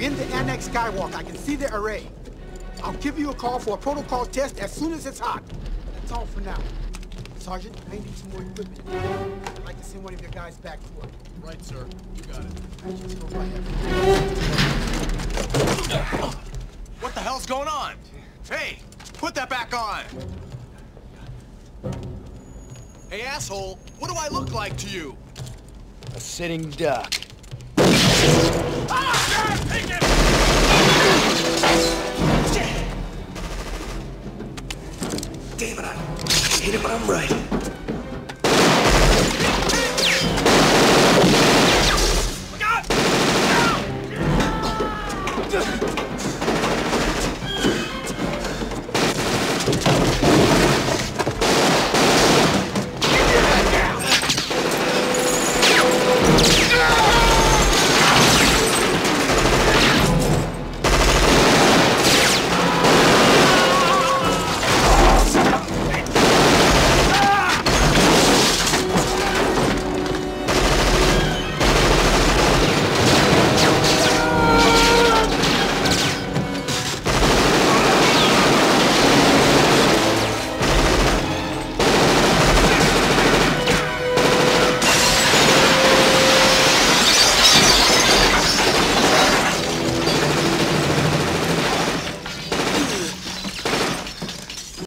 in the annex skywalk. I can see the array. I'll give you a call for a protocol test as soon as it's hot. That's all for now. Sergeant, I need some more equipment. I'd like to send one of your guys back for it. Right, sir. You got it. I just go right ahead. What the hell's going on? Hey, put that back on! Hey, asshole, what do I look like to you? A sitting duck. Ah! damn it, I hate it, but I'm right. Look out! No!